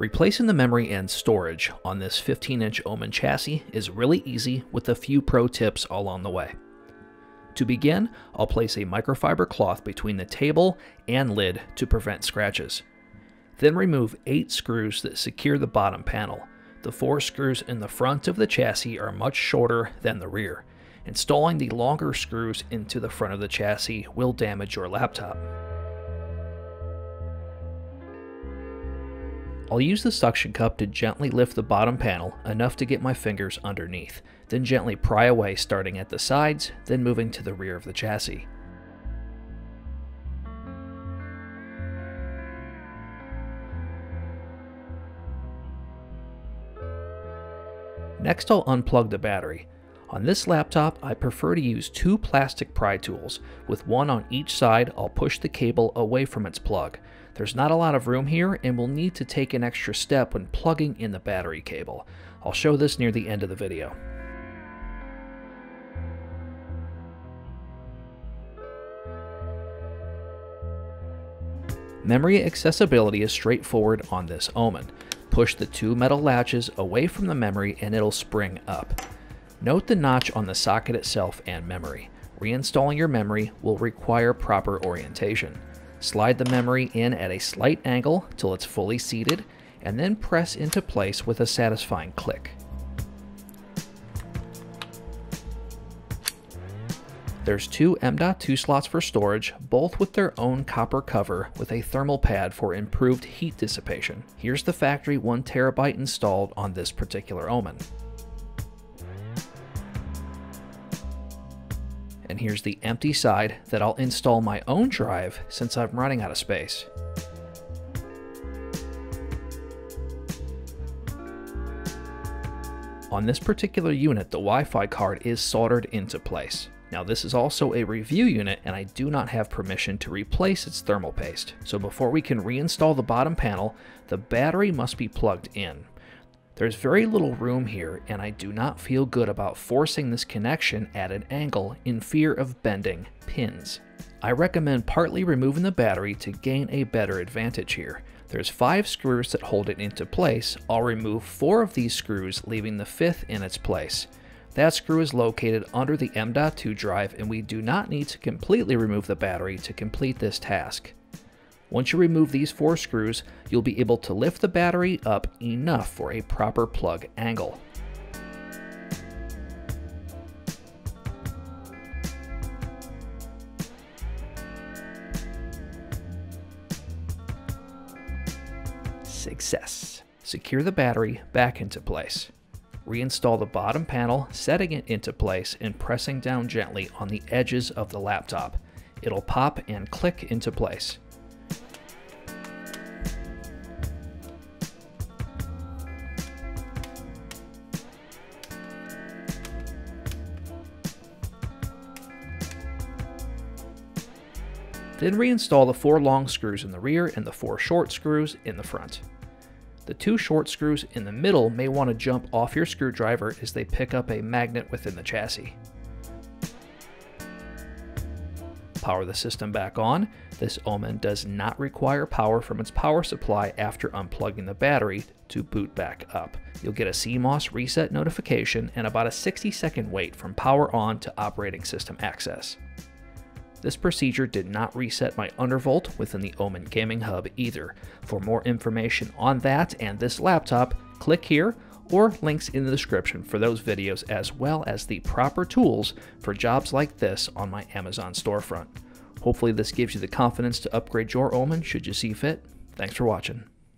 Replacing the memory and storage on this 15 inch Omen chassis is really easy with a few pro tips along the way. To begin, I'll place a microfiber cloth between the table and lid to prevent scratches. Then remove 8 screws that secure the bottom panel. The 4 screws in the front of the chassis are much shorter than the rear. Installing the longer screws into the front of the chassis will damage your laptop. I'll use the suction cup to gently lift the bottom panel enough to get my fingers underneath, then gently pry away starting at the sides, then moving to the rear of the chassis. Next I'll unplug the battery. On this laptop, I prefer to use two plastic pry tools. With one on each side, I'll push the cable away from its plug. There's not a lot of room here and we'll need to take an extra step when plugging in the battery cable. I'll show this near the end of the video. Memory accessibility is straightforward on this Omen. Push the two metal latches away from the memory and it'll spring up. Note the notch on the socket itself and memory. Reinstalling your memory will require proper orientation. Slide the memory in at a slight angle till it's fully seated, and then press into place with a satisfying click. There's two M.2 slots for storage, both with their own copper cover with a thermal pad for improved heat dissipation. Here's the factory 1TB installed on this particular Omen. And here's the empty side that I'll install my own drive since I'm running out of space. On this particular unit, the Wi-Fi card is soldered into place. Now this is also a review unit and I do not have permission to replace its thermal paste. So before we can reinstall the bottom panel, the battery must be plugged in. There's very little room here, and I do not feel good about forcing this connection at an angle in fear of bending pins. I recommend partly removing the battery to gain a better advantage here. There's five screws that hold it into place. I'll remove four of these screws, leaving the fifth in its place. That screw is located under the M.2 drive and we do not need to completely remove the battery to complete this task. Once you remove these four screws, you'll be able to lift the battery up enough for a proper plug angle. Success. Secure the battery back into place. Reinstall the bottom panel, setting it into place and pressing down gently on the edges of the laptop. It'll pop and click into place. Then reinstall the four long screws in the rear and the four short screws in the front. The two short screws in the middle may want to jump off your screwdriver as they pick up a magnet within the chassis. Power the system back on. This Omen does not require power from its power supply after unplugging the battery to boot back up. You'll get a CMOS reset notification and about a 60 second wait from power on to operating system access. This procedure did not reset my undervolt within the Omen Gaming Hub either. For more information on that and this laptop, click here or links in the description for those videos as well as the proper tools for jobs like this on my Amazon storefront. Hopefully this gives you the confidence to upgrade your Omen should you see fit. Thanks for watching.